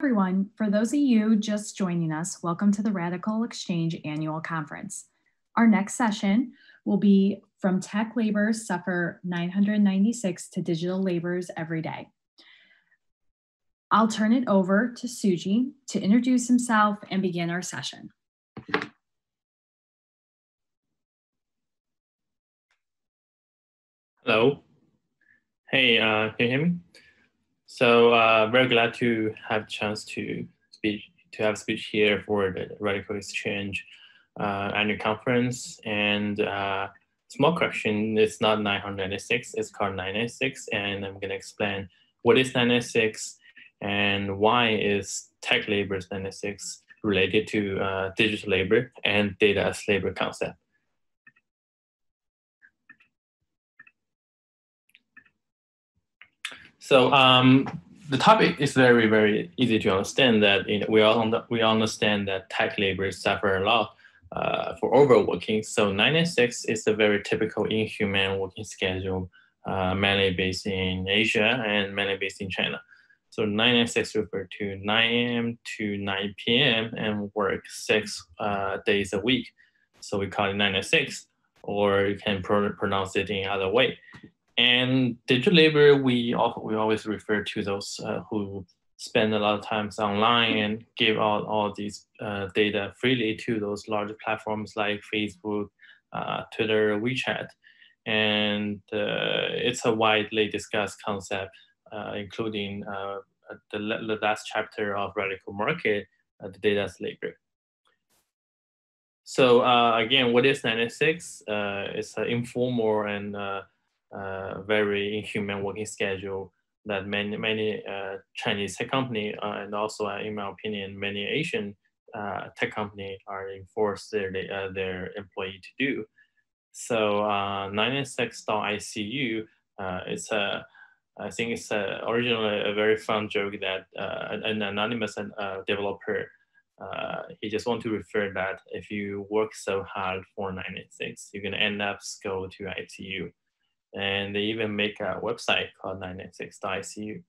everyone. For those of you just joining us, welcome to the RadicalxChange Annual Conference. Our next session will be From Tech Laborers Suffer 996 to Digital Laborers Every Day. I'll turn it over to Suji to introduce himself and begin our session. Hello. Hey, uh, can you hear me? So uh, very glad to have a chance to speak to have speech here for the RadicalxChange uh, annual conference. And uh, small correction, it's not 996, it's called 996. And I'm gonna explain what is 996 and why is tech labor 996 related to uh, digital labor and data as labor concept. So um, the topic is very, very easy to understand that you know, we, all, we understand that tech laborers suffer a lot uh, for overworking. So 96 is a very typical inhuman working schedule, uh, mainly based in Asia and mainly based in China. So 996 refer to 9 a.m. to 9 p.m. and work six uh, days a week. So we call it 996, or you can pro pronounce it in other way. And digital labor, we we always refer to those uh, who spend a lot of times online and give out all these uh, data freely to those large platforms like Facebook, uh, Twitter, WeChat. And uh, it's a widely discussed concept, uh, including uh, the, the last chapter of Radical Market, the data labor. So again, what is 96? it's an informal and uh, very inhuman working schedule that many many uh, Chinese tech company uh, and also, uh, in my opinion, many Asian uh, tech company are enforced their uh, their employee to do. So uh, 996.icu is a I think it's a, originally a very fun joke that an anonymous developer he just want to refer that if you work so hard for 996, you're gonna end up go to ICU and they even make a website called 996.icu.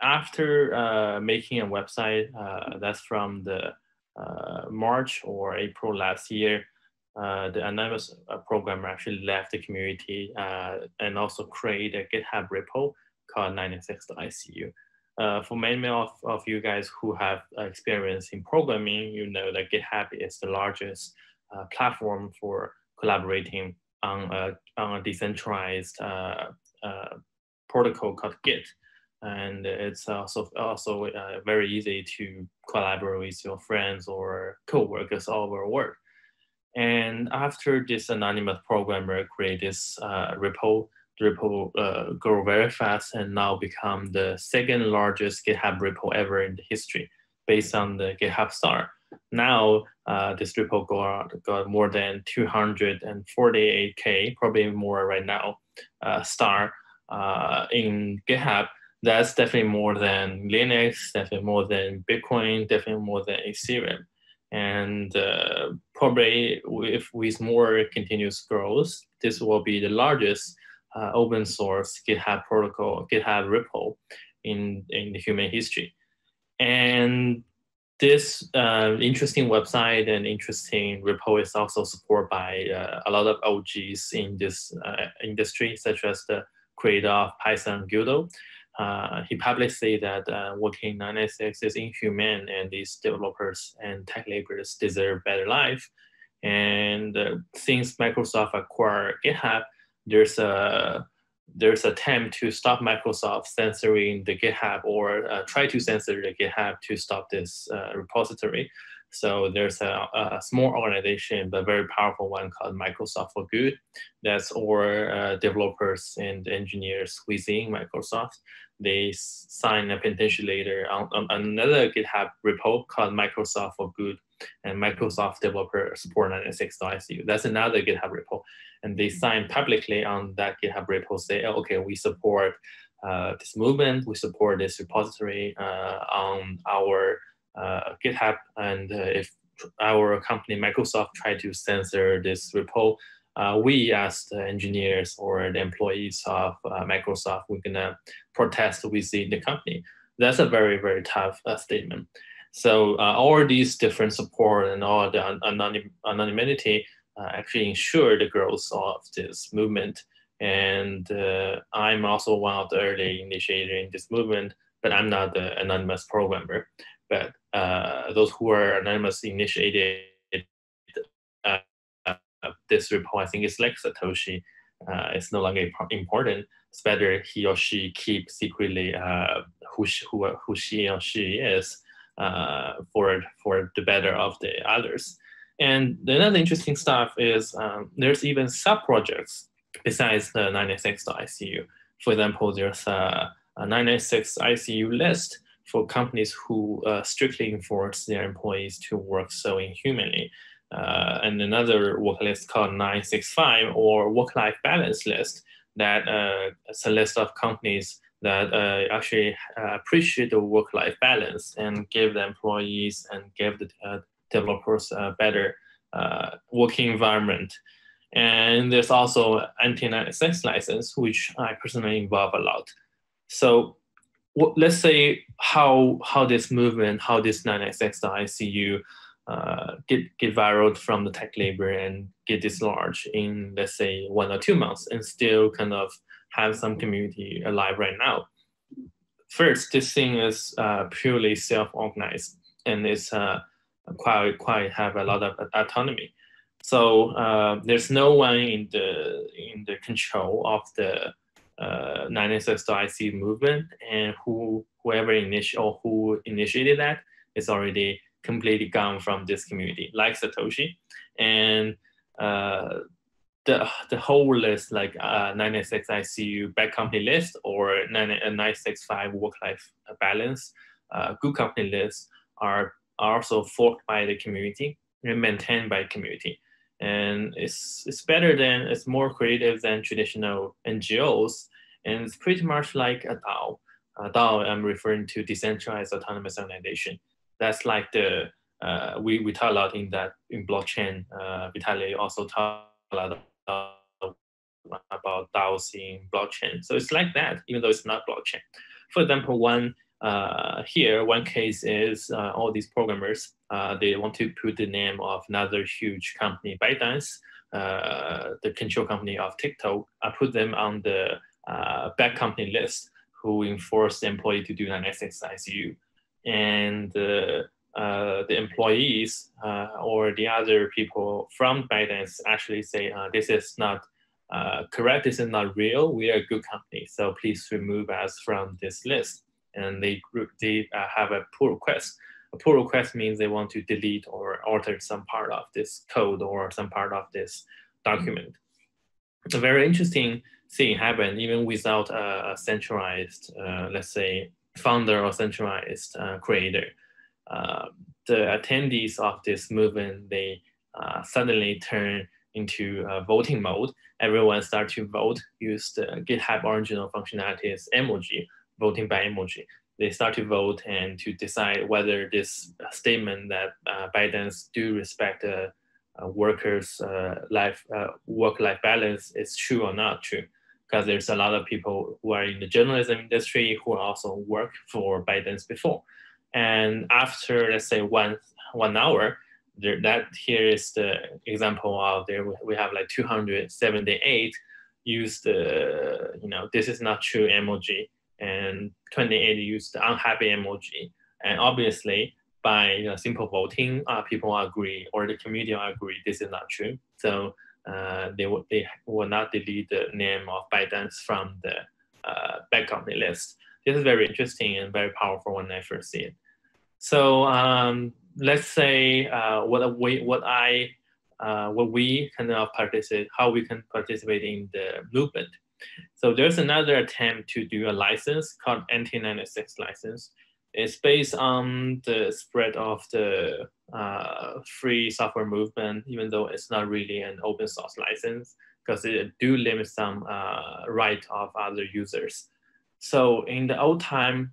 After uh, making a website, uh, that's from the uh, March or April last year, uh, the anonymous uh, programmer actually left the community uh, and also created a GitHub repo called 996.icu. Uh, for many of, of you guys who have experience in programming, you know that GitHub is the largest platform for collaborating on a, on a decentralized uh, uh, protocol called Git. And it's also, also uh, very easy to collaborate with your friends or co-workers over work. And after this anonymous programmer created this uh, repo, the repo uh, grow very fast and now become the second largest GitHub repo ever in the history based on the GitHub star. Now, uh, this repo got, got more than 248K, probably more right now, uh, star uh, in GitHub. That's definitely more than Linux, definitely more than Bitcoin, definitely more than Ethereum. And uh, probably if with more continuous growth, this will be the largest uh, open source GitHub protocol, GitHub repo in, in human history. And this uh, interesting website and interesting repo is also supported by uh, a lot of OGs in this uh, industry, such as the creator of Python Guido. Uh, he publicly said that uh, working 996 is inhuman and these developers and tech laborers deserve better life. And uh, since Microsoft acquired GitHub, there's a there's attempt to stop Microsoft censoring the GitHub or uh, try to censor the GitHub to stop this uh, repository. So there's a, a, small organization, but very powerful one called Microsoft for Good. That's all uh, developers and engineers within Microsoft. They sign a petition later on, on another GitHub repo called Microsoft for Good and Microsoft Developer Support 96.icu. That's another GitHub repo and they sign publicly on that GitHub repo say, oh, okay, we support uh, this movement, we support this repository uh, on our uh, GitHub, and uh, if our company Microsoft try to censor this repo, uh, we as the engineers or the employees of uh, Microsoft, we're gonna protest within the company. That's a very, very tough statement. So uh, all these different support and all the anonym, anonymity uh, actually ensure the growth of this movement. And uh, I'm also one of the early initiators in this movement, but I'm not the anonymous programmer. But uh, those who are anonymous initiated uh, this report, I think it's like Satoshi, uh, it's no longer important. It's better he or she keep secretly uh, who, she, who, who she or she is uh, for, for the better of the others. And the another interesting stuff is um, there's even sub-projects besides the 996.icu. For example, there's a, a 996 ICU list for companies who uh, strictly enforce their employees to work so inhumanly uh, and another work list called 965 or work-life balance list that uh, it's a list of companies that uh, actually uh, appreciate the work-life balance and give the employees and give the uh, developers a better uh, working environment. And there's also anti-96 license, which I personally involve a lot. So let's say how how this movement, how this 996.icu uh, get get viral from the tech labor and get this large in let's say one or two months and still kind of have some community alive right now. First, this thing is uh, purely self-organized and it's uh, quite quite have a lot of autonomy. So uh, there's no one in the in the control of the uh, 996.ic movement, and who whoever initiated or who initiated that is already completely gone from this community, like Satoshi. And uh, the, the whole list, like uh, 996 ICU bad company list or 965 work-life balance, uh, good company list are, are also forked by the community and maintained by community. And it's, it's better than, it's more creative than traditional NGOs. And it's pretty much like a DAO. A DAO, I'm referring to decentralized autonomous organization that's like the uh, we we talk a lot in that in blockchain. Uh, Vitalik also talk a lot about DAOs in blockchain. So it's like that, even though it's not blockchain. For example, one uh, here, one case is uh, all these programmers, uh, they want to put the name of another huge company, ByteDance, uh, the control company of TikTok. I put them on the uh, bad company list who enforce the employee to do an SXICU and uh, uh, the employees uh, or the other people from ByteDance actually say this is not correct, this is not real, we are a good company, so please remove us from this list. And they, they have a pull request. A pull request means they want to delete or alter some part of this code or some part of this document. A very interesting thing happened even without a centralized, uh, let's say, founder or centralized uh, creator. Uh, the attendees of this movement, they uh, suddenly turn into voting mode. Everyone start to vote, use the GitHub original functionalities emoji, voting by emoji. They start to vote and to decide whether this statement that uh, ByteDance do respect uh, uh, workers' life work-life balance is true or not true because there's a lot of people who are in the journalism industry who also work for ByteDance before. And after, let's say, one, one hour, there, that here is the example of there we have like 278 used the, you know, this is not true emoji and 28 used the unhappy emoji. And obviously, by you know, simple voting, uh, people agree or the community agree this is not true. So uh, they, will, they will not delete the name of ByteDance from the uh, company list. This is very interesting and very powerful when I first see it. So um, let's say uh, what we, what I, uh, what we can participate, how we can participate in the movement. So there's another attempt to do a license called NT96 license. It's based on the spread of the uh, free software movement, even though it's not really an open source license, because it do limit some uh, right of other users. So in the old time,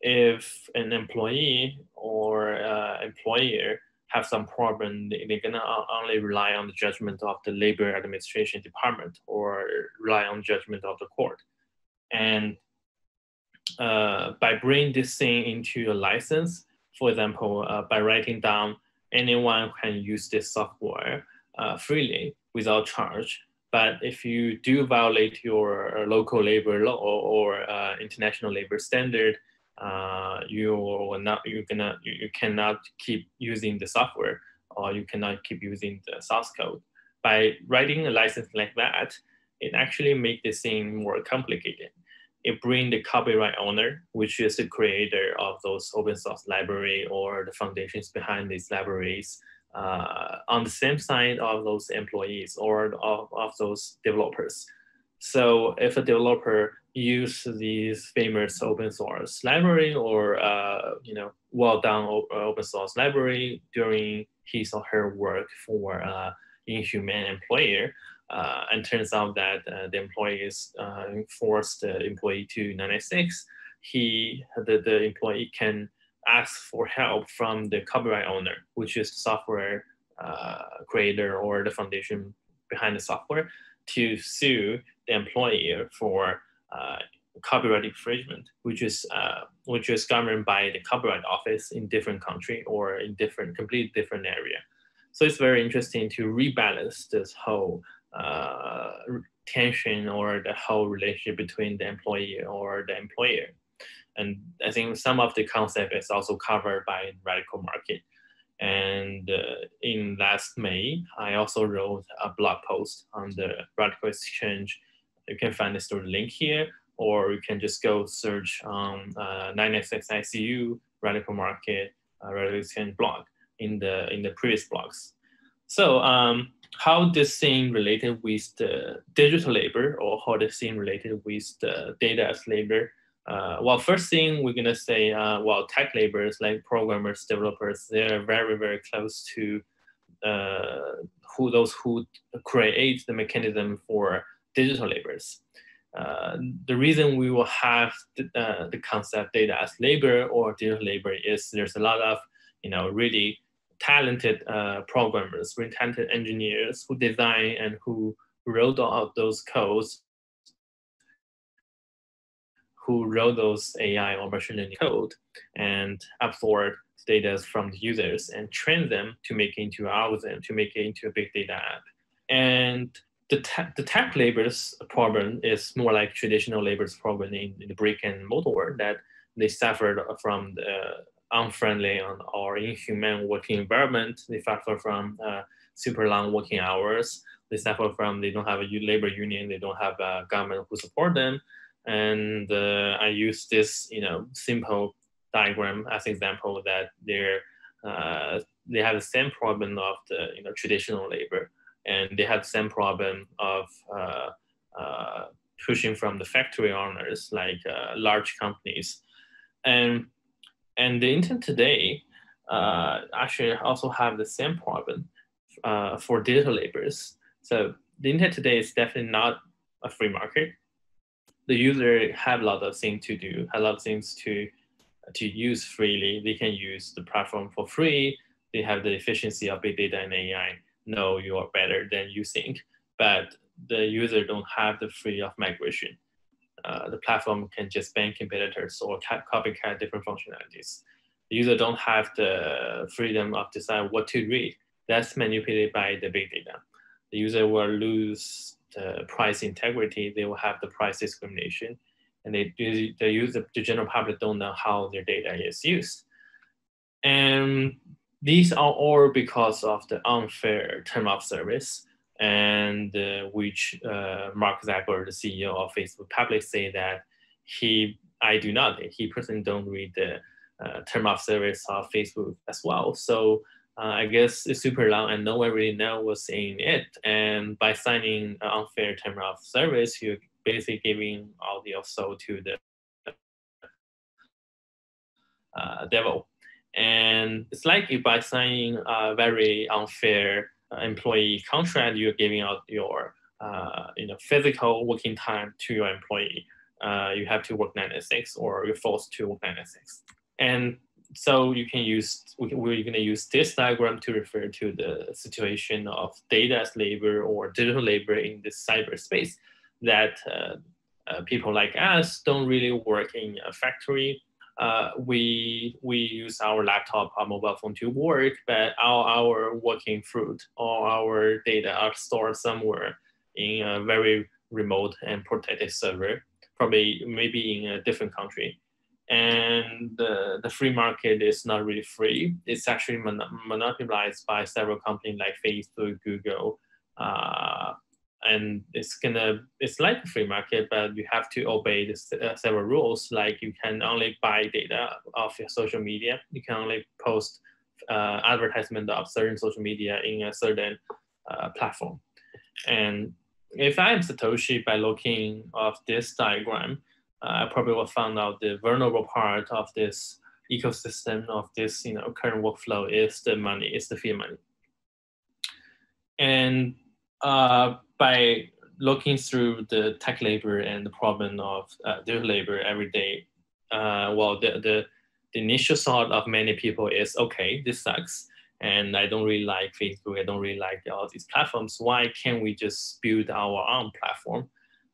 if an employee or uh, employer have some problem, they're gonna only rely on the judgment of the labor administration department or rely on judgment of the court. And uh, by bringing this thing into a license, for example, uh, by writing down anyone can use this software uh, freely without charge. But if you do violate your local labor law or, uh, international labor standard, uh, you will not you gonna you, you cannot keep using the software or you cannot keep using the source code. By writing a license like that, it actually makes the thing more complicated. It brings the copyright owner, which is the creator of those open source library or the foundations behind these libraries, uh, on the same side of those employees or of, of those developers. So if a developer use these famous open source library or uh, you know well done open source library during his or her work for uh, inhumane employer, uh, and turns out that uh, the employee is uh, forced the employee to 996, he the, the employee can ask for help from the copyright owner, which is the software uh, creator or the foundation behind the software, to sue the employer for uh, copyright infringement, which is uh, which is governed by the copyright office in different country or in different completely different area. So it's very interesting to rebalance this whole uh, tension or the whole relationship between the employee or the employer. And I think some of the concept is also covered by radical Market. And uh, in last May, I also wrote a blog post on the RadicalxChange. You can find the link here, or you can just go search on uh, 996 ICU, Radical Market, uh, RadicalxChange blog in the in the previous blogs. So um, how this thing related with the digital labor or how this thing related with the data as labor uh, well, first thing we're gonna say, uh, well, tech laborers like programmers, developers, they're very, very close to uh, who those who create the mechanism for digital labors. Uh, the reason we will have the, uh, the concept data as labor or digital labor is there's a lot of, you know, really talented uh, programmers, really talented engineers who design and who wrote out those codes who wrote those AI or machine learning code and absorb data from the users and train them to make it into algorithm, to make it into a big data app. And the, te- the tech labor's problem is more like traditional labor's problem in, in the brick and mortar world that they suffered from the unfriendly or inhuman working environment. They suffer from uh, super long working hours. They suffer from they don't have a labor union. They don't have a government who support them and uh, I use this, you know, simple diagram as example that they're uh, they have the same problem of the you know traditional labor, and they have the same problem of uh, uh pushing from the factory owners like uh, large companies, and and the internet today uh, actually also have the same problem for digital laborers. So the internet today is definitely not a free market the user have a lot of things to do, a lot of things to to use freely. They can use the platform for free. They have the efficiency of big data and AI. No, you are better than you think, but the user don't have the free of migration. Uh, the platform can just ban competitors or copycat different functionalities. The user don't have the freedom of decide what to read. That's manipulated by the big data. The user will lose the price integrity, they will have the price discrimination. And they, they use the, the general public don't know how their data is used. And these are all because of the unfair term of service and uh, which uh, Mark Zuckerberg, the CEO of Facebook, publicly say that he, I do not, he personally don't read the uh, term of service of Facebook as well. So uh, I guess it's super long and no one really know what's in it. And by signing an unfair term of service, you're basically giving all the soul to the uh, devil. And it's like if by signing a very unfair uh, employee contract, you're giving out your uh, you know physical working time to your employee. Uh, you have to work 96 or you're forced to work 96. And so you can use, we're going to use this diagram to refer to the situation of data as labor or digital labor in this cyberspace that uh, uh, people like us don't really work in a factory. Uh, we we use our laptop, our mobile phone to work, but all our working fruit, all our data are stored somewhere in a very remote and protected server, probably maybe in a different country. And the, free market is not really free. It's actually mon monopolized by several companies like Facebook, Google, uh, and it's gonna it's like a free market but you have to obey the uh, several rules. Like you can only buy data off your social media. You can only post uh, advertisement of certain social media in a certain uh, platform. And if i'm satoshi by looking of this diagram i probably will find out the vulnerable part of this ecosystem of this you know current workflow is the money is the fiat money and uh, by looking through the tech labor and the problem of uh, their labor every day, uh, well, the, the, the initial thought of many people is, okay, this sucks. And I don't really like Facebook. I don't really like all these platforms. Why can't we just build our own platform?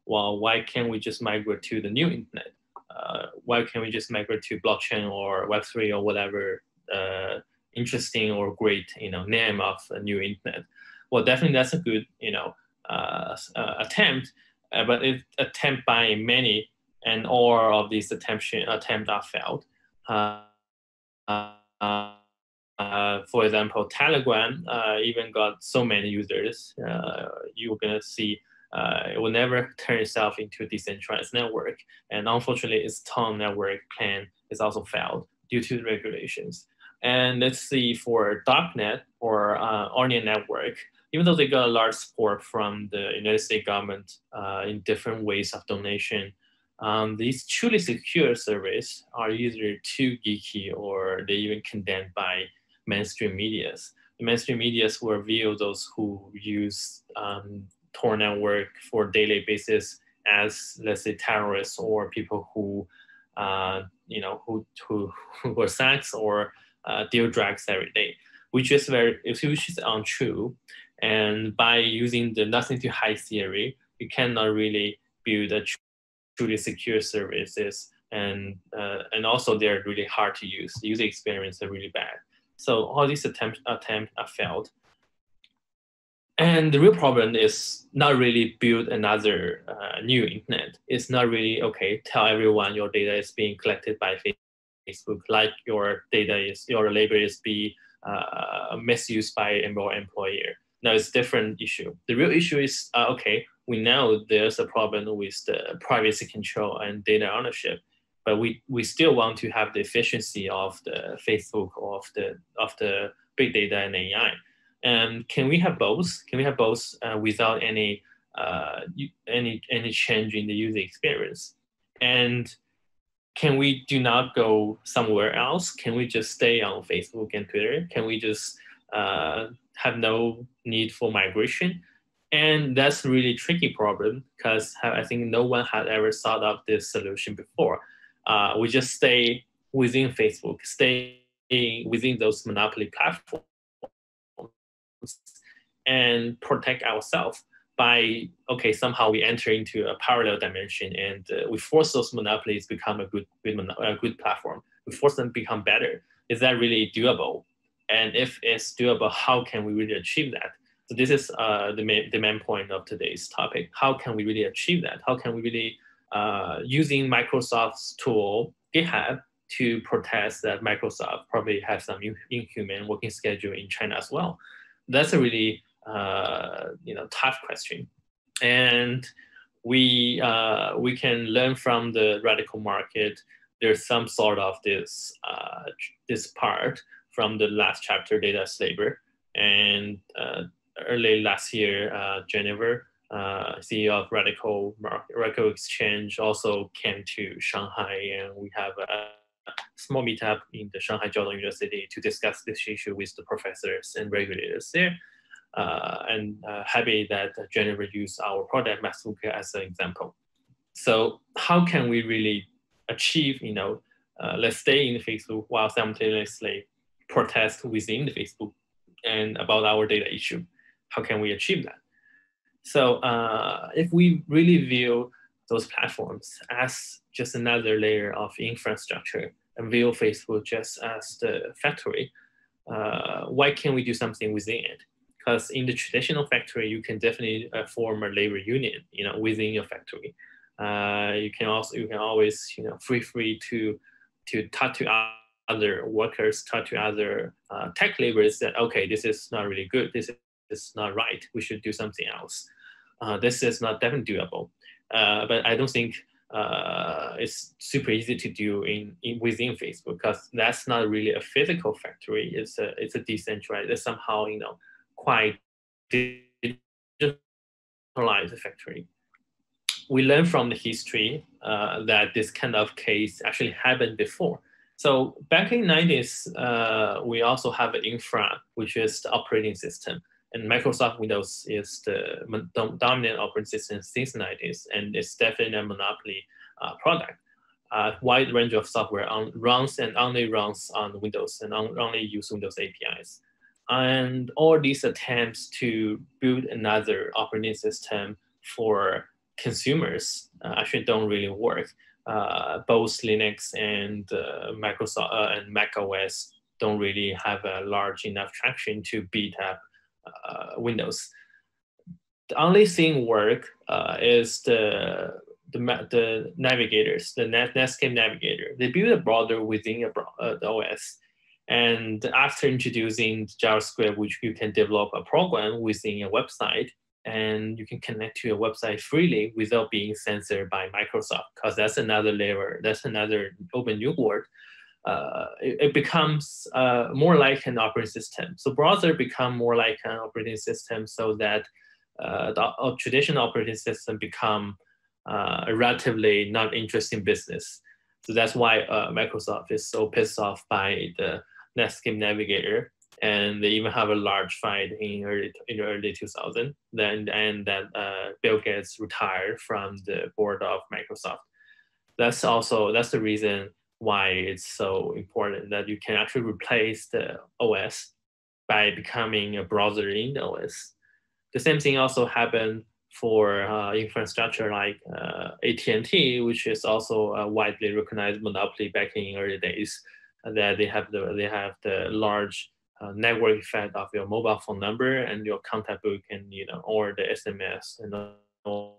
Well, why can't we just migrate to the new internet? Uh, why can't we just migrate to blockchain or Web3 or whatever uh, interesting or great, you know, name of a new internet? Well, definitely that's a good, you know, uh, uh, attempt, uh, but it attempt by many, and all of these attempts attempt are failed. for example, Telegram even got so many users. you're gonna see uh, it will never turn itself into a decentralized network. And unfortunately, its TON network plan is also failed due to the regulations. And let's see for Darknet or uh, Onion network, even though they got a large support from the United States government uh, in different ways of donation, um, these truly secure services are either too geeky or they even condemned by mainstream medias. The mainstream medias will view those who use um, Tor network for daily basis as, let's say, terrorists or people who, uh, you know, who, who, who sex or uh, deal drugs every day, which is very, which is untrue. And by using the nothing to hide theory, you cannot really build a truly secure services. And, uh, and also they're really hard to use. The user experience are really bad. So all these attempts, attempts are failed. And the real problem is not really build another uh, new internet. It's not really, okay, tell everyone your data is being collected by Facebook, like your data is, your labor is being uh, misused by your employer. Now it's different issue. The real issue is, uh, okay, we know there's a problem with the privacy control and data ownership, but we, we still want to have the efficiency of the Facebook of the of the big data and AI. And can we have both? Can we have both uh, without any uh, any any change in the user experience? And can we do not go somewhere else? Can we just stay on Facebook and Twitter? Can we just uh, have no need for migration. And that's a really tricky problem because I think no one had ever thought of this solution before. Uh, we just stay within Facebook, stay within those monopoly platforms and protect ourselves by, okay, somehow we enter into a parallel dimension and uh, we force those monopolies become a good, good, a good platform. We force them to become better. Is that really doable? And if it's doable, how can we really achieve that? So this is uh, the, main, the main point of today's topic. How can we really achieve that? How can we really, uh, using Microsoft's tool, GitHub, to protest that Microsoft probably has some inhuman working schedule in China as well? That's a really uh, you know tough question, and we uh, we can learn from the radical market. There's some sort of this uh, this part from the last chapter, Data Labor. And uh, early last year, uh, Jennifer, uh, CEO of Radical Market, RadicalxChange, also came to Shanghai, and we have a small meetup in the Shanghai Jiaotong University to discuss this issue with the professors and regulators there. Uh, and uh, happy that Jennifer used our product Maskbook as an example. So how can we really achieve, you know, uh, let's stay in Facebook while simultaneously protest within the Facebook and about our data issue. How can we achieve that? So uh, if we really view those platforms as just another layer of infrastructure and view Facebook just as the factory, uh, why can't we do something within it? Because in the traditional factory, you can definitely uh, form a labor union, you know, within your factory. Uh, you can also you can always you know free free to to talk to other workers, talk to other uh, tech laborers that okay, this is not really good. This is not right. We should do something else. Uh, this is not definitely doable. Uh, but I don't think uh, it's super easy to do in, in, within Facebook because that's not really a physical factory. It's a it's a decentralized. It's somehow you know quite digitalized factory. We learn from the history uh, that this kind of case actually happened before. So back in 90s, uh, we also have an infra, which is the operating system and Microsoft Windows is the dominant operating system since the 90s, and it's definitely a monopoly uh, product. A wide range of software on, runs and only runs on Windows and on, only use Windows APIs. And all these attempts to build another operating system for consumers uh, actually don't really work. Uh, both Linux and uh, Microsoft uh, and Mac OS don't really have a large enough traction to beat up uh, Windows. The only thing work uh, is the the, the navigators, the Netscape navigator. They build a browser within a, uh, the OS. And after introducing JavaScript, which you can develop a program within a website, and you can connect to your website freely without being censored by Microsoft, because that's another layer, that's another open new world uh, it, it, becomes uh, more like an operating system. So browser become more like an operating system so that uh, the uh, traditional operating system become uh, a relatively not interesting business. So that's why uh, Microsoft is so pissed off by the Netscape Navigator. And they even have a large fight in early in early 2000. Then and that Bill Gates retired from the board of Microsoft. That's also that's the reason why it's so important that you can actually replace the OS by becoming a browser in the OS. The same thing also happened for uh, infrastructure like uh, AT&T, which is also a widely recognized monopoly back in early days, that they have the they have the large uh, network effect of your mobile phone number and your contact book and you know or the SMS and all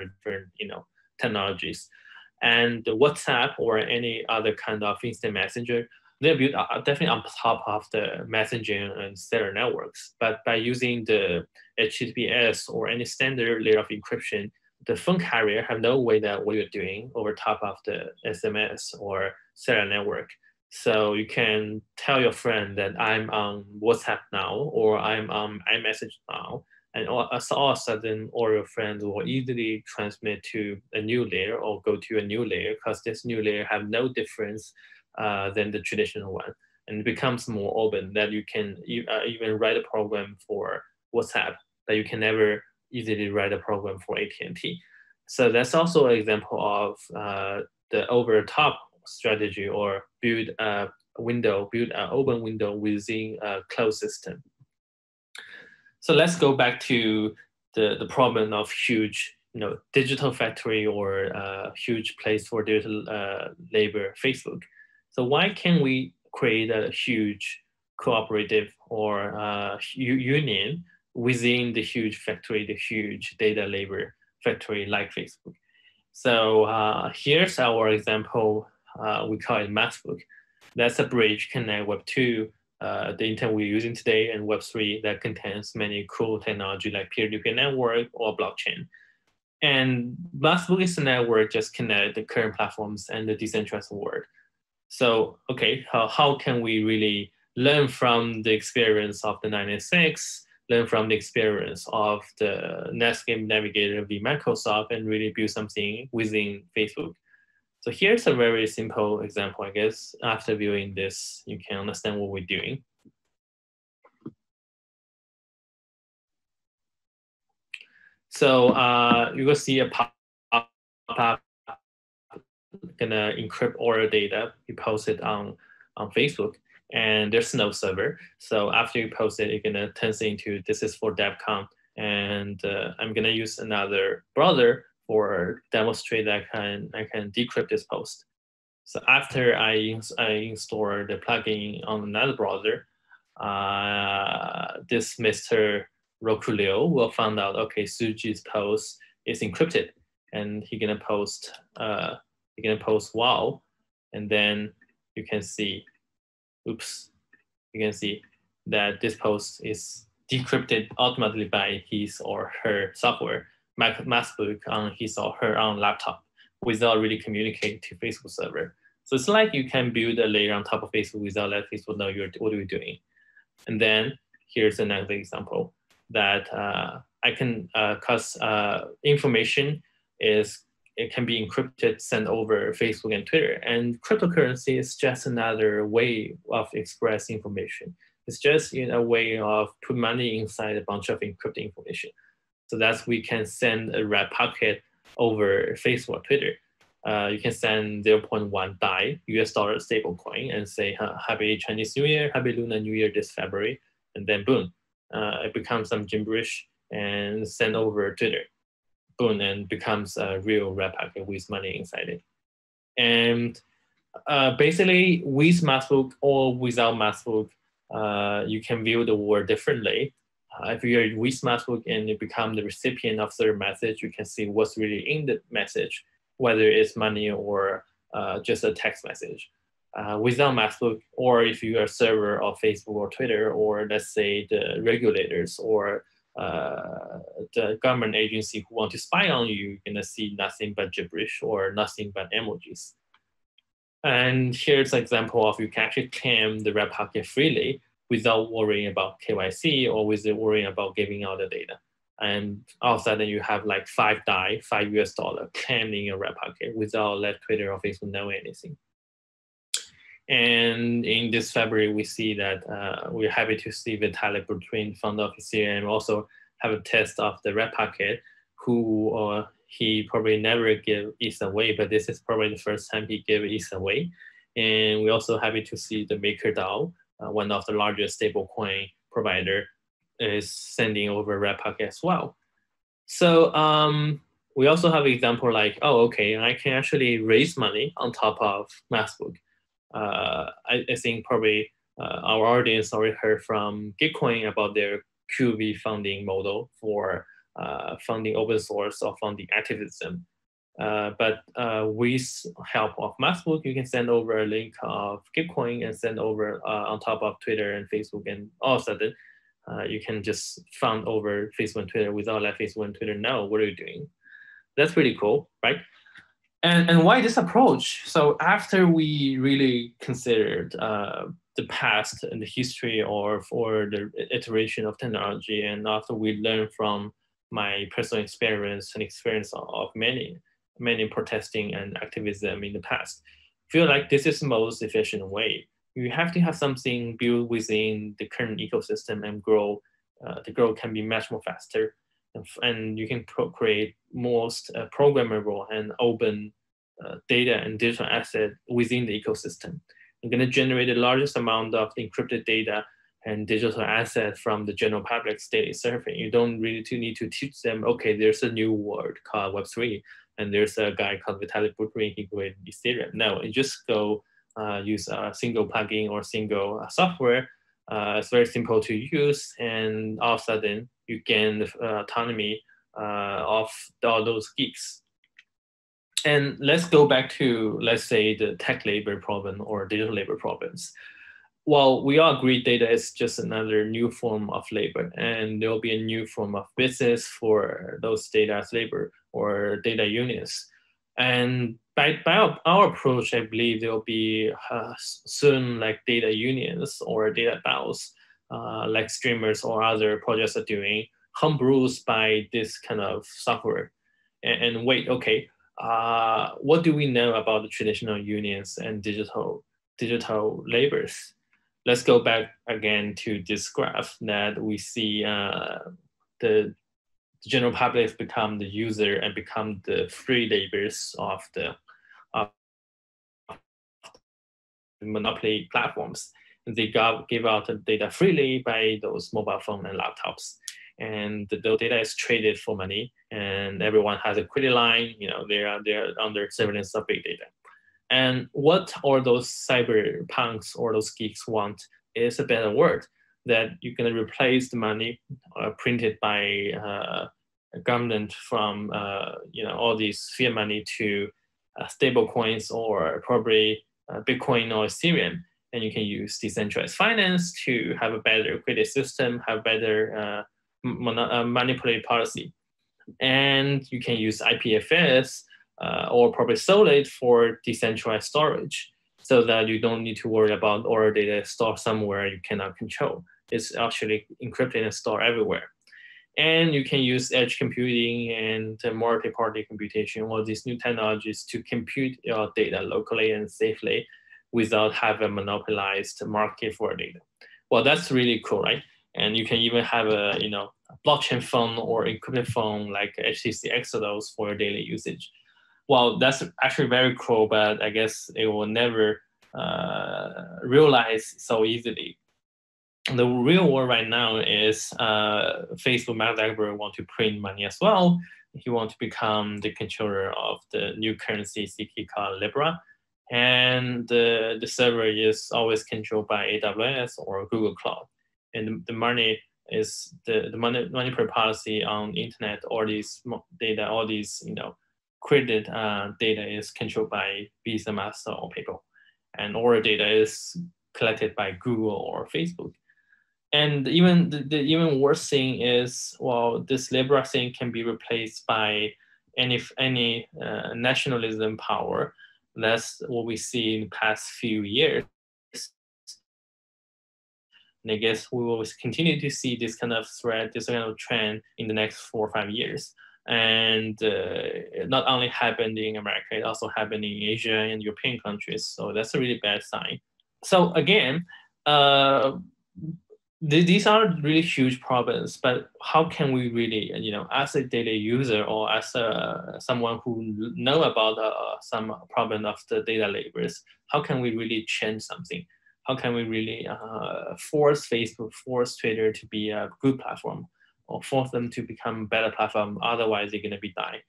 different you know technologies and WhatsApp or any other kind of instant messenger, they're built uh, definitely on top of the messaging and cellular networks. But by using the HTTPS or any standard layer of encryption, the phone carrier have no way that what you're doing over top of the SMS or cellular network. So you can tell your friend that I'm on WhatsApp now or I'm on iMessage now, and all, all of a sudden all your friends will easily transmit to a new layer or go to a new layer because this new layer have no difference uh, than the traditional one and it becomes more open that you can uh, even write a program for WhatsApp that you can never easily write a program for AT&T. So that's also an example of uh, the over top strategy or build a window, build an open window within a closed system. So let's go back to the, the problem of huge you know, digital factory or a uh, huge place for digital uh, labor, Facebook. So why can't we create a huge cooperative or uh, union within the huge factory, the huge data labor factory like Facebook? So uh, here's our example. Uh, we call it Maskbook. That's a bridge connect Web 2 uh, the internet we're using today and Web3 that contains many cool technology like peer-to-peer network or blockchain. And Maskbook is a network just connect the current platforms and the decentralized world. So, okay, how, how can we really learn from the experience of the 96, learn from the experience of the Netscape Navigator v Microsoft and really build something within Facebook? So here's a very simple example, I guess. After viewing this, you can understand what we're doing. So uh, you will see a pop up gonna encrypt all data. You post it on, on Facebook and there's no server. So after you post it, you're gonna turn it into this is for DevCon And uh, I'm gonna use another browser for demonstrate that I can, I can decrypt this post. So after I, I install the plugin on another browser, uh, this Mr. Roku Liu will find out, okay, Suji's post is encrypted and he gonna post, uh, he gonna post wow, and then you can see, oops, you can see that this post is decrypted automatically by his or her software, Maskbook on his or her own laptop without really communicating to Facebook server. So it's like you can build a layer on top of Facebook without letting Facebook know you're, what you're doing. And then here's another example that uh, I can, because uh, uh, information is, it can be encrypted, sent over Facebook and Twitter. And cryptocurrency is just another way of express information. It's just in a way of put money inside a bunch of encrypted information. So that's we can send a red packet over Facebook or Twitter. Uh, you can send 0.1 DAI US dollar stablecoin and say Happy Chinese New Year, Happy Lunar New Year this February, and then boom, uh, it becomes some gibberish and send over Twitter. Boom, and becomes a real red packet with money inside it. And uh, basically, with Maskbook or without Maskbook, uh, you can view the world differently. Uh, if you're with Maskbook and you become the recipient of their message, you can see what's really in the message, whether it's money or uh, just a text message. Uh, without Maskbook, or if you are a server of Facebook or Twitter, or let's say the regulators or uh, the government agency who want to spy on you, you're gonna see nothing but gibberish or nothing but emojis. And here's an example of you can actually claim the red packet freely without worrying about KYC or without worrying about giving out the data. And all of a sudden you have like five DAI, five US dollar claimed in your red packet without let Twitter or Facebook know anything. And in this February, we see that uh, we're happy to see Vitalik Buterin, founder of Ethereum, also have a test of the red packet, who uh, he probably never give ETH away, but this is probably the first time he gave ETH away. And we're also happy to see the MakerDAO, uh, one of the largest stablecoin provider, is sending over red as well. So um, we also have example like, oh, okay, I can actually raise money on top of Maskbook. Uh, I, I, think probably uh, our audience already heard from Gitcoin about their QV funding model for uh, funding open source or funding activism. Uh, but uh, with help of Maskbook, you can send over a link of Gitcoin and send over uh, on top of Twitter and Facebook, and all of a sudden, uh, you can just fund over Facebook and Twitter without letting Facebook and Twitter know what are you're doing. That's pretty cool, right? And, and why this approach? So after we really considered uh, the past and the history or or the iteration of technology, and after we learned from my personal experience and experience of many, many protesting and activism in the past. feel like this is the most efficient way. You have to have something built within the current ecosystem and grow. Uh, the growth can be much more faster, and, and you can create most uh, programmable and open uh, data and digital asset within the ecosystem. You're going to generate the largest amount of encrypted data and digital asset from the general public state surfing. You don't really need to teach them, okay, there's a new word called Web3, and there's a guy called Vitalik Buterin, he created Ethereum. No, you just go uh, use a single plugin or single uh, software. Uh, it's very simple to use, and all of a sudden you gain the uh, autonomy uh, of all those geeks. And let's go back to, let's say, the tech labor problem or digital labor problems well, we all agree data is just another new form of labor, and there will be a new form of business for those data as labor or data unions. And by, by our, our approach, I believe there will be uh, soon like data unions or data DAOs, uh, like streamers or other projects are doing, homebrews by this kind of software. And, and wait, okay, uh, what do we know about the traditional unions and digital digital labors? let's go back again to this graph that we see uh, the, the general public become the user and become the free laborers of the of monopoly platforms. And they got, give out the data freely by those mobile phone and laptops. and the, the data is traded for money, and everyone has a credit line. You know, they are they're under surveillance of big data. And what all those cyber punks or those geeks want is a better word that you're going to replace the money uh, printed by uh, government from uh, you know all these fiat money to uh, stable coins or probably uh, Bitcoin or Ethereum. And you can use decentralized finance to have a better credit system, have better uh, monetary policy. And you can use IPFS or probably Solid for decentralized storage so that you don't need to worry about all data stored somewhere you cannot control. It's actually encrypted and stored everywhere. And you can use edge computing and multi-party computation, all these new technologies to compute your data locally and safely without having a monopolized market for data. Well, that's really cool, right? And you can even have a you know blockchain phone or encrypted phone like HTC Exodus for your daily usage well, that's actually very cool, but I guess it will never uh, realize so easily. The real world right now is uh, Facebook Mark Zuckerberg want to print money as well. He want to become the controller of the new currency CK called Libra. And the, the server is always controlled by AWS or Google Cloud. And the, the money is the, the money, money per policy on internet, all these data, all these, you know, credit uh, data is controlled by Visa, Master, or PayPal, and all data is collected by Google or Facebook. And even the, the even worse thing is, well, this Libra thing can be replaced by any any uh, nationalism power. That's what we see in the past few years. And I guess we will continue to see this kind of threat, this kind of trend in the next four or five years and uh, not only happened in America, it also happened in Asia and European countries. So that's a really bad sign. So again, uh, th- these are really huge problems. But how can we really, you know, as a data user or as a, someone who know about uh, some problem of the data labors, how can we really change something? How can we really uh, force Facebook, force Twitter to be a good platform? Or force them to become better platform. Otherwise, they're going to be dying.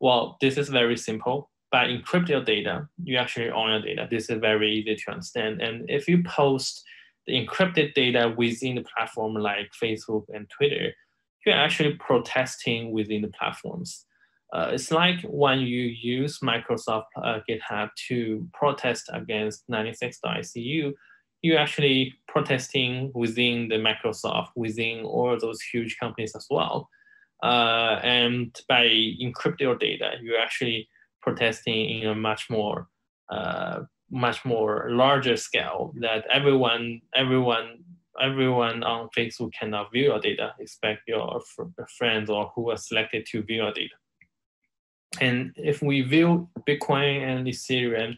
Well, this is very simple. By encrypt your data, you actually own your data. This is very easy to understand. And if you post the encrypted data within the platform like Facebook and Twitter, you're actually protesting within the platforms. Uh, it's like when you use Microsoft uh, GitHub to protest against 996.ICU, you're actually protesting within the Microsoft, within all those huge companies as well. Uh, and by encrypting your data, you're actually protesting in a much more, uh, much more larger scale that everyone, everyone, everyone on Facebook cannot view your data, except your friends or who are selected to view your data. And if we view Bitcoin and Ethereum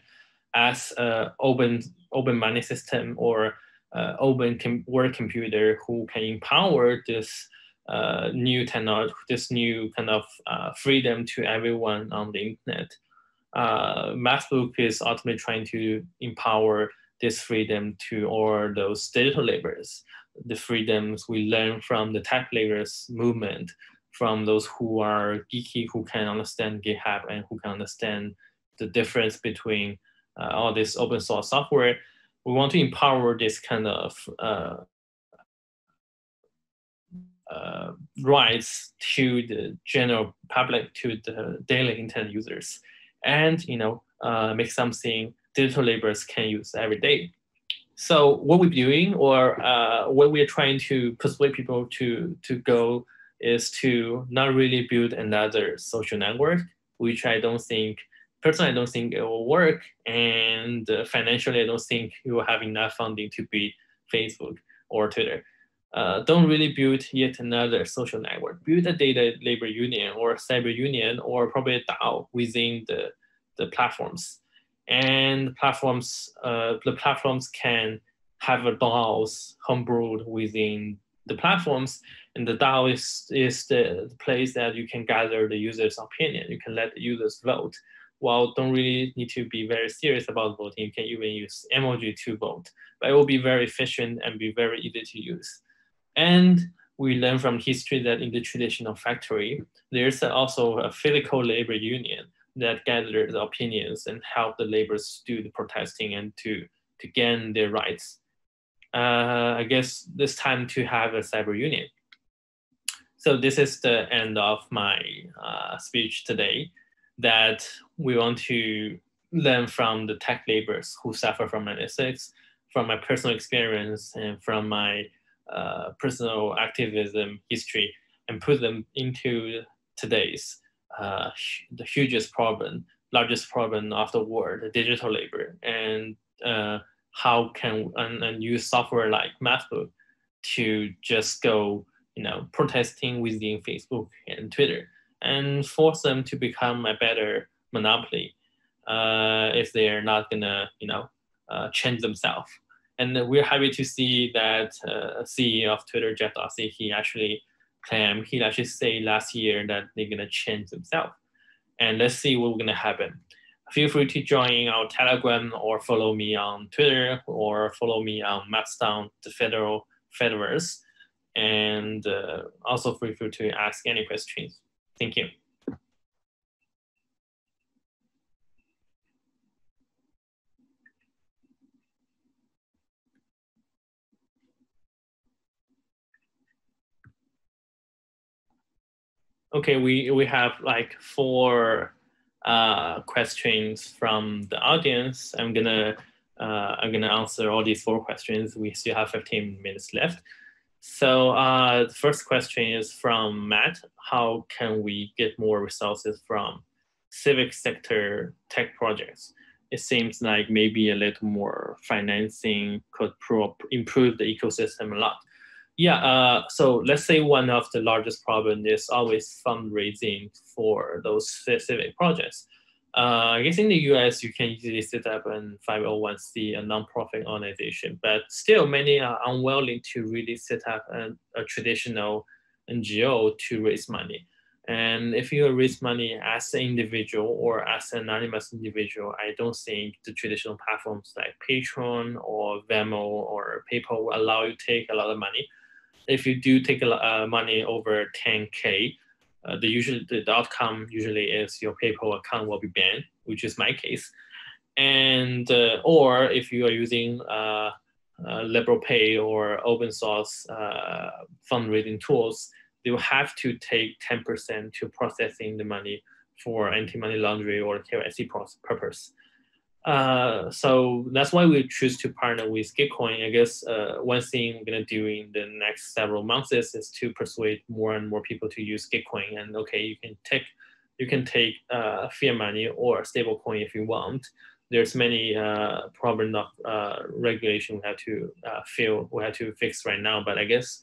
as an open open money system or uh, open com- computer who can empower this uh, new technology, this new kind of uh, freedom to everyone on the internet. Uh, Maskbook is ultimately trying to empower this freedom to all those digital laborers, the freedoms we learn from the tech laborers movement, from those who are geeky, who can understand GitHub and who can understand the difference between uh, all this open source software. We want to empower this kind of uh, uh, rights to the general public, to the daily internet users, and you know uh, make something digital laborers can use every day. So what we're doing, or uh, what we're trying to persuade people to to go, is to not really build another social network, which I don't think personally, I don't think it will work. And uh, financially, I don't think you will have enough funding to beat Facebook or Twitter. Uh, don't really build yet another social network. Build a data labor union or cyber union or probably a DAO within the, the platforms. And platforms, uh, the platforms can have a DAOs homebrewed within the platforms. And the DAO is, is the, the place that you can gather the user's opinion. You can let the users vote well, don't really need to be very serious about voting. You can even use emoji to vote, but it will be very efficient and be very easy to use. And we learn from history that in the traditional factory, there's also a physical labor union that gathers the opinions and help the laborers do the protesting and to, to gain their rights. Uh, I guess this time to have a cyber union. So this is the end of my uh, speech today that we want to learn from the tech laborers who suffer from NSX, from my personal experience and from my uh, personal activism history and put them into today's uh, the hugest problem, largest problem of the world, digital labor, and uh, how can and, and use software like Maskbook to just go, you know, protesting within Facebook and Twitter and force them to become a better monopoly uh, if they're not gonna, you know, uh, change themselves. And we're happy to see that uh, CEO of Twitter, Jeff Dorsey, he actually claimed, he actually say last year that they're gonna change themselves. And let's see what's gonna happen. Feel free to join our Telegram or follow me on Twitter or follow me on Mastodon, the Federal Fediverse. And uh, also feel free to ask any questions. Thank you. Okay, we, we have like four uh, questions from the audience. I'm gonna uh, I'm gonna answer all these four questions. We still have 15 minutes left. So uh, the first question is from Matt. How can we get more resources from civic sector tech projects? It seems like maybe a little more financing could improve the ecosystem a lot. Yeah, uh, so let's say one of the largest problem is always fundraising for those specific projects. Uh, I guess in the US, you can easily set up an 501c, a nonprofit organization, but still many are unwilling to really set up a, a traditional NGO to raise money. And if you raise money as an individual or as an anonymous individual, I don't think the traditional platforms like Patreon or Venmo or PayPal will allow you to take a lot of money if you do take uh, money over 10k, uh, the usual the outcome usually is your PayPal account will be banned, which is my case. And uh, or if you are using uh, uh Liberapay or open source uh, fundraising tools, they will have to take 10% to processing the money for anti-money laundering or KYC purpose. Uh, so that's why we choose to partner with Gitcoin. I guess uh, one thing we're gonna do in the next several months is, is to persuade more and more people to use Gitcoin. And okay, you can take you can take uh, fiat money or stablecoin if you want. There's many uh, problem of uh, regulation we have to uh, fill, we have to fix right now. But I guess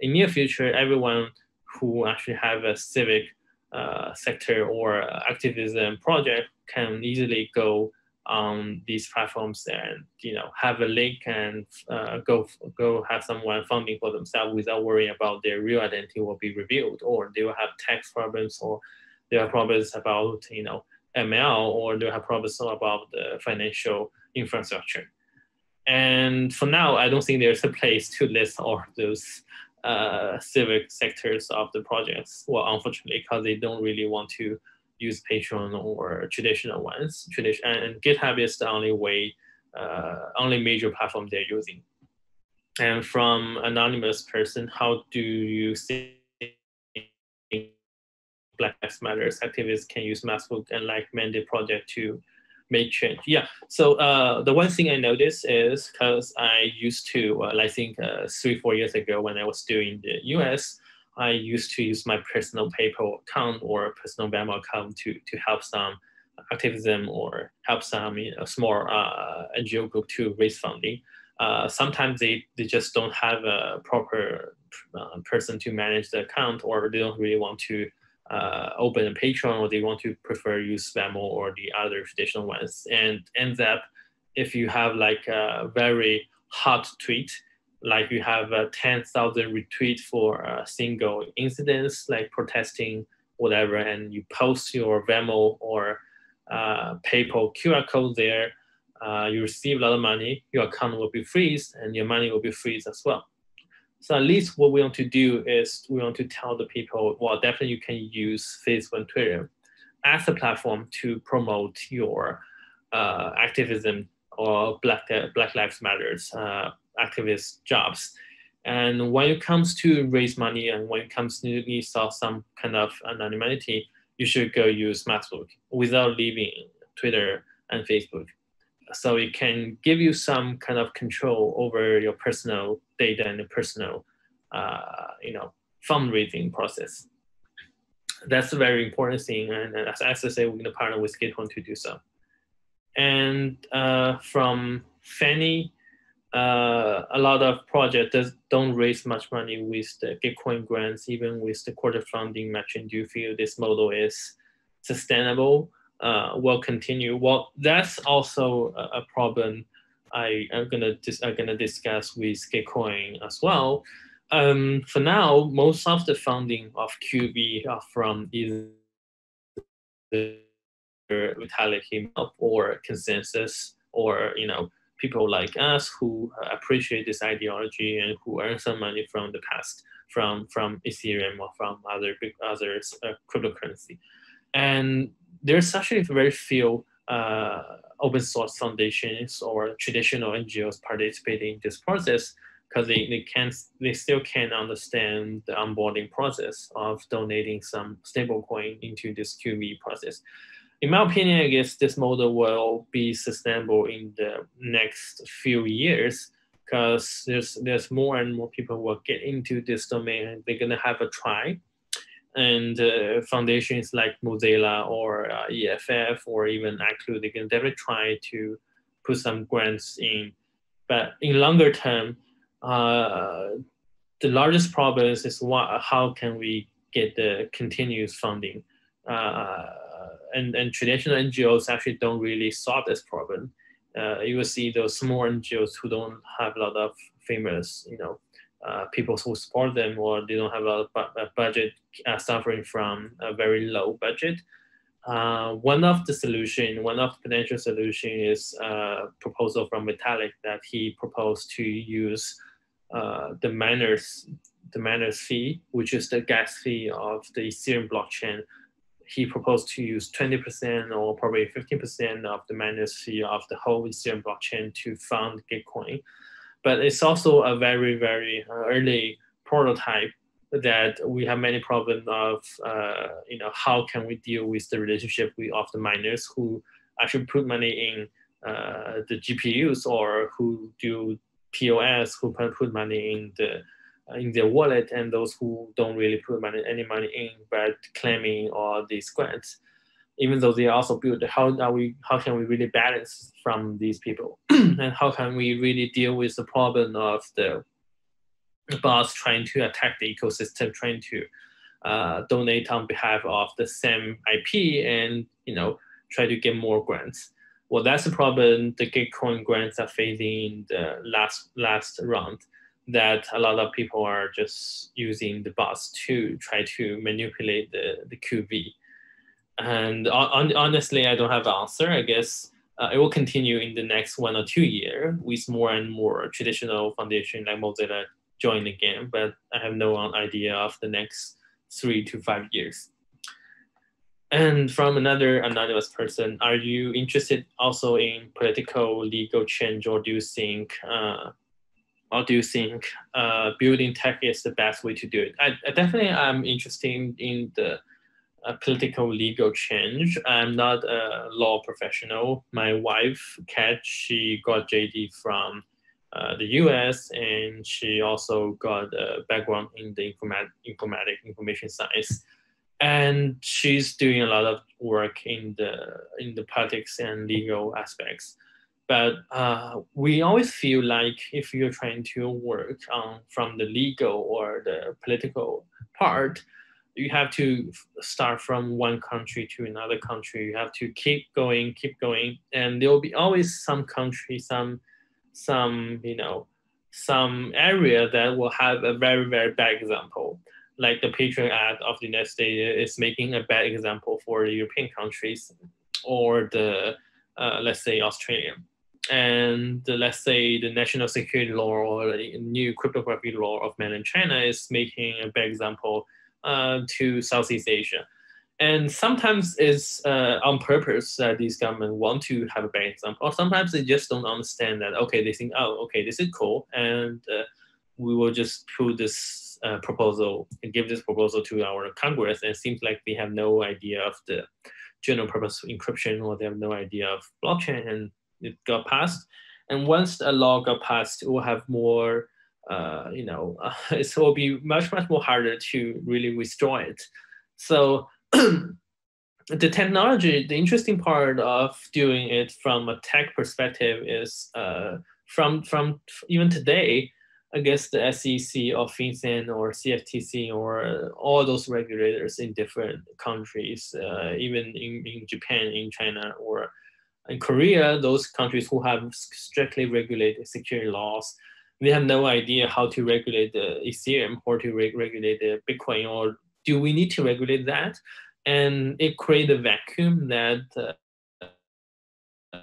in near future, everyone who actually have a civic uh, sector or activism project can easily go on these platforms and you know have a link and uh, go go have someone funding for themselves without worrying about their real identity will be revealed or they will have tax problems or they have problems about you know ML or they have problems about the financial infrastructure. And for now, I don't think there's a place to list all those uh, civic sectors of the projects. Well, unfortunately, because they don't really want to use Patreon or traditional ones. Tradition and GitHub is the only way, uh, only major platform they're using. And from anonymous person, how do you think Black Lives Matters activists can use Maskbook and like Mandate project to make change? Yeah. So uh, the one thing I noticed is because I used to, uh, I think uh, three four years ago when I was still in the U.S. I used to use my personal PayPal account or personal Venmo account to, to help some activism or help some you know, small uh, NGO group to raise funding. Uh, sometimes they, they just don't have a proper uh, person to manage the account or they don't really want to uh, open a Patreon or they want to prefer use Venmo or the other traditional ones. And ends up if you have like a very hot tweet, like you have a 10,000 retweet for a single incidents, like protesting, whatever, and you post your Venmo or uh, PayPal QR code there, uh, you receive a lot of money, your account will be freeze and your money will be freeze as well. So at least what we want to do is we want to tell the people, well, definitely you can use Facebook and Twitter as a platform to promote your uh, activism or Black, Black Lives Matters uh, activist jobs. And when it comes to raise money and when it comes to need some kind of anonymity, you should go use Facebook without leaving Twitter and Facebook. So it can give you some kind of control over your personal data and the personal, uh, you know, fundraising process. That's a very important thing. And as, I say, we're going to partner with Gitcoin to do so. And uh, from Fanny, uh, a lot of projects don't raise much money with the Gitcoin grants, even with the quarter funding matching. Do you feel this model is sustainable? Uh, will continue? Well, that's also a, a problem I am gonna dis- gonna discuss with Gitcoin as well. Um, for now, most of the funding of QV are from either himself or ConsenSys or you know people like us who appreciate this ideology and who earn some money from the past, from from Ethereum or from other big other uh, cryptocurrency, and there's actually very few uh, open source foundations or traditional NGOs participating in this process because they, they can they still can't understand the onboarding process of donating some stablecoin into this QV process in my opinion, I guess this model will be sustainable in the next few years because there's there's more and more people will get into this domain and they're gonna have a try. And uh, foundations like Mozilla or uh, EFF or even Aclu, they can definitely try to put some grants in. But in longer term, uh, the largest problem is what, how can we get the continuous funding? Uh, and, and traditional NGOs actually don't really solve this problem. Uh, you will see those small NGOs who don't have a lot of famous, you know, uh, people who support them, or they don't have a, a budget, uh, suffering from a very low budget. Uh, one of the solution, one of the potential solution is a uh, proposal from Vitalik that he proposed to use uh, the miners, the miners fee, which is the gas fee of the Ethereum blockchain he proposed to use 20% or probably 15% of the miners fee of the whole Ethereum blockchain to fund Gitcoin. But it's also a very, very uh, early prototype that we have many problems of, uh, you know, how can we deal with the relationship with, of the miners who actually put money in uh, the GPUs or who do POS, who put money in the in their wallet and those who don't really put money, any money in but claiming all these grants. Even though they also build how are we how can we really balance from these people? And how can we really deal with the problem of the boss trying to attack the ecosystem trying to uh, donate on behalf of the same ip and you know try to get more grants? Well that's the problem. The gitcoin grants are facing in the last last round that a lot of people are just using the bots to try to manipulate the, the QV. And on, honestly, I don't have an answer. I guess uh, it will continue in the next one or two year with more and more traditional foundation like Mozilla join the game, but I have no idea of the next three to five years. And from another anonymous person, are you interested also in political legal change or do you think uh, or do you think uh, building tech is the best way to do it? I, I definitely am interested in the uh, political legal change. I'm not a law professional. My wife, Kat, she got JD from uh, the US and she also got a background in the informat- informatic information science. And she's doing a lot of work in the in the politics and legal aspects. But uh, we always feel like if you're trying to work on from the legal or the political part, you have to start from one country to another country. You have to keep going, keep going, and there will be always some country, some, some you know, some area that will have a very very bad example. Like the Patriot Act of the United States is making a bad example for the European countries, or the uh, let's say Australia and let's say the national security law or the new cryptography law of mainland China is making a bad example uh, to Southeast Asia. And sometimes it's uh, on purpose that these governments want to have a bad example, or sometimes they just don't understand that, okay, they think, oh, okay, this is cool, and uh, we will just put this uh, proposal and give this proposal to our Congress, and it seems like they have no idea of the general purpose encryption, or they have no idea of blockchain, and it got passed. And once a law got passed, it will have more, uh, you know, it will be much, much more harder to really withdraw it. So the technology, the interesting part of doing it from a tech perspective is uh, from from even today, I guess the SEC or FinCEN or CFTC or all those regulators in different countries, uh, even in, in Japan, in China, or in Korea, those countries who have strictly regulated security laws, we have no idea how to regulate the Ethereum or to re regulate the Bitcoin, or do we need to regulate that? And it created a vacuum that, uh,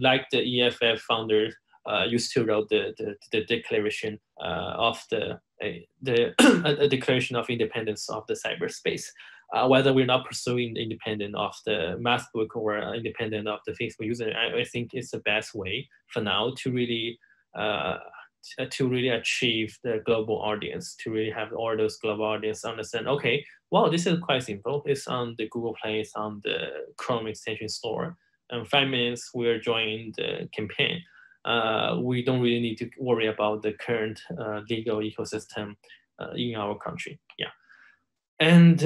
like the EFF founders uh, used to wrote the, the, the declaration uh, of the, the declaration of independence of the cyberspace uh, whether we're not pursuing independent of the Maskbook or independent of the Facebook user, I, I, think it's the best way for now to really uh, to really achieve the global audience, to really have all those global audience understand, okay, well, this is quite simple. It's on the Google Play, it's on the Chrome extension store. In five minutes, we're joining the campaign. Uh, we don't really need to worry about the current uh, legal ecosystem uh, in our country. Yeah. And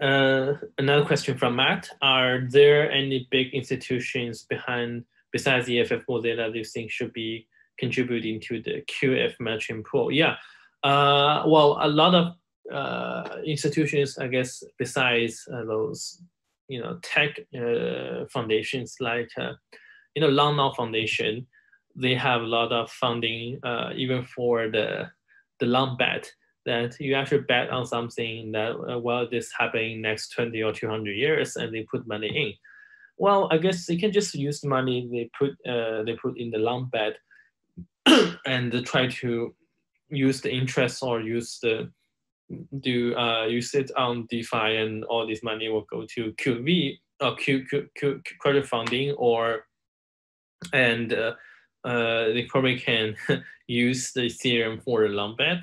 uh, another question from Matt: Are there any big institutions behind besides the EFF Mozilla you think should be contributing to the QF matching pool? Yeah. Uh, well, a lot of uh, institutions, I guess, besides uh, those, you know, tech uh, foundations like, uh, you know, Now Foundation, they have a lot of funding even for the the long bet that you actually bet on something that uh, well this happening next 20 or 200 years and they put money in. Well i guess they can just use the money they put uh, they put in the long bet and try to use the interest or use the do uh, use it on DeFi and all this money will go to QV or Q, Q, Q, credit funding or and uh, uh, they probably can use the Ethereum for the long bet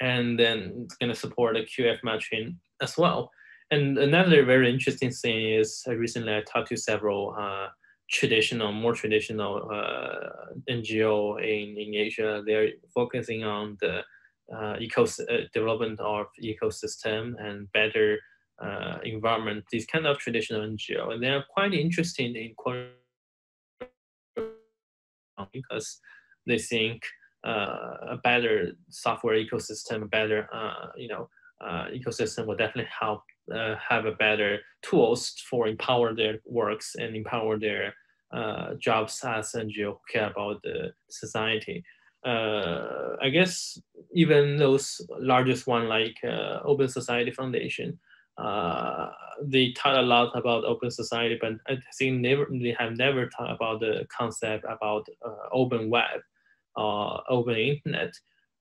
and then it's going to support a QF matching as well. And another very interesting thing is uh, recently I talked to several uh, traditional, more traditional uh, NGO in, in Asia. They're focusing on the uh, ecos- uh, development of ecosystem and better uh, environment. These kind of traditional NGO, and they are quite interested in because they think a better software ecosystem, a better uh, you know uh, ecosystem will definitely help have a better tools for empower their works and empower their jobs as NGO care about the society. Uh, I guess even those largest one like uh, Open Society Foundation, uh, they talk a lot about open society, but I think never they have never talked about the concept about open web uh, open internet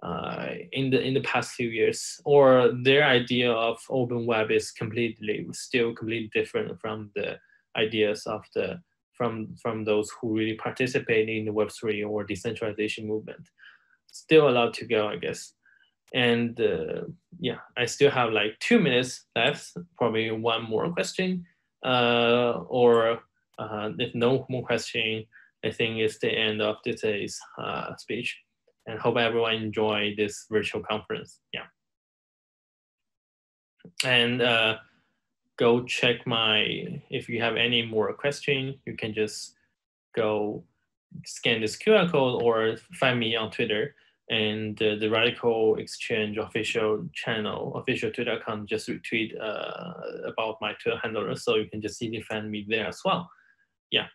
uh, in the in the past few years, or their idea of open web is completely still completely different from the ideas of the from from those who really participate in the Web three or decentralization movement. Still a lot to go, I guess. And uh, yeah, I still have like two minutes left. Probably one more question, uh, or uh, if no more question, I think it's the end of today's uh, speech and hope everyone enjoy this virtual conference. Yeah. And uh, go check my, if you have any more question, you can just go scan this QR code or find me on Twitter and uh, the RadicalxChange official channel, official Twitter account, just retweet uh, about my Twitter handle. So you can just easily find me there as well. Yeah.